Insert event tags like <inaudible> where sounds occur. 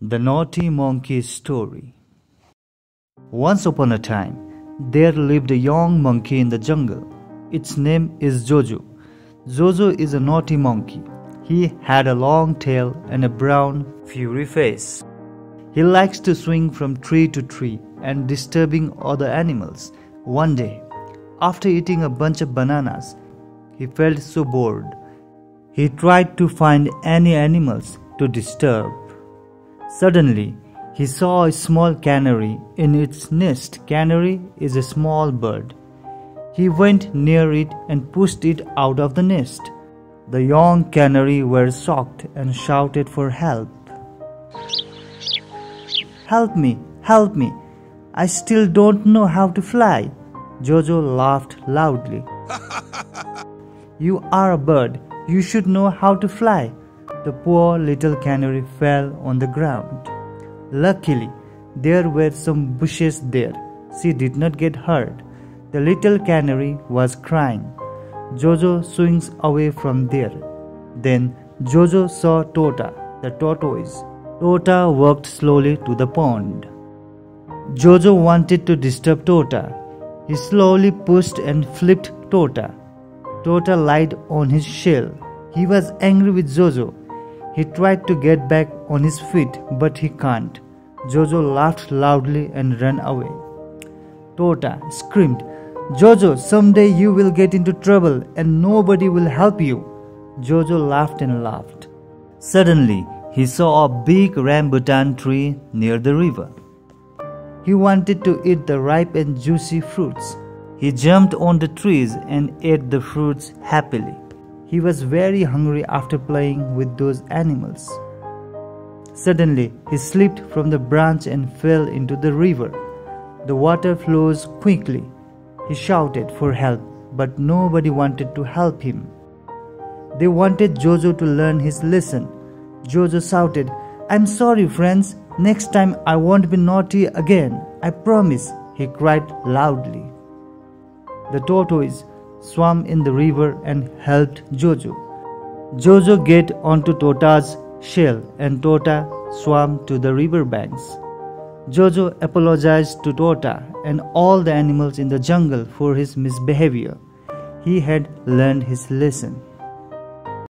The Naughty Monkey Story Once upon a time, there lived a young monkey in the jungle. Its name is Jojo. Jojo is a naughty monkey. He had a long tail and a brown, furry face. He likes to swing from tree to tree and disturbing other animals. One day, after eating a bunch of bananas, he felt so bored. He tried to find any animals to disturb. Suddenly, he saw a small canary in its nest. Canary is a small bird. He went near it and pushed it out of the nest. The young canary were shocked and shouted for help. Help me, help me. I still don't know how to fly. Jojo laughed loudly. <laughs> you are a bird. You should know how to fly. The poor little canary fell on the ground. Luckily, there were some bushes there. She did not get hurt. The little canary was crying. Jojo swings away from there. Then Jojo saw Tota, the tortoise. Tota walked slowly to the pond. Jojo wanted to disturb Tota. He slowly pushed and flipped Tota. Tota lied on his shell. He was angry with Jojo. He tried to get back on his feet, but he can't. Jojo laughed loudly and ran away. Tota screamed, Jojo, someday you will get into trouble and nobody will help you. Jojo laughed and laughed. Suddenly, he saw a big rambutan tree near the river. He wanted to eat the ripe and juicy fruits. He jumped on the trees and ate the fruits happily. He was very hungry after playing with those animals. Suddenly, he slipped from the branch and fell into the river. The water flows quickly. He shouted for help, but nobody wanted to help him. They wanted Jojo to learn his lesson. Jojo shouted, I'm sorry, friends. Next time I won't be naughty again. I promise, he cried loudly. The tortoise swam in the river and helped Jojo. Jojo get onto Tota's shell and Tota swam to the river banks. Jojo apologized to Tota and all the animals in the jungle for his misbehavior. He had learned his lesson.